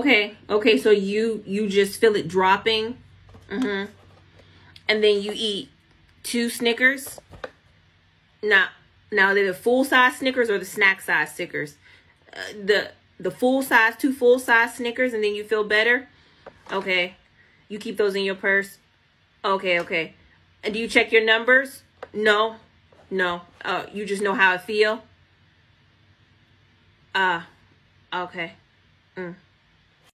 Okay, okay, so you you just feel it dropping. Mm-hmm. And then you eat two Snickers. Now, now they're the full size Snickers or the snack size Snickers. Uh, the the full size, two full size Snickers, and then you feel better. Okay, you keep those in your purse. Okay, okay. And do you check your numbers? No, no. Uh, you just know how I feel. Ah, uh, okay. Mm.